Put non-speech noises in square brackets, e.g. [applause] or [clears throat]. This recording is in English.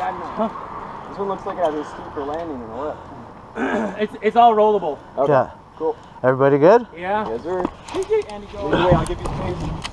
I'm. Huh. This one looks like it has a steeper landing than the lip. [clears throat] it's, it's all rollable. Okay. Yeah. Cool. Everybody good? Yeah. Yes, sir. Andy, go. Anyway, I'll give you.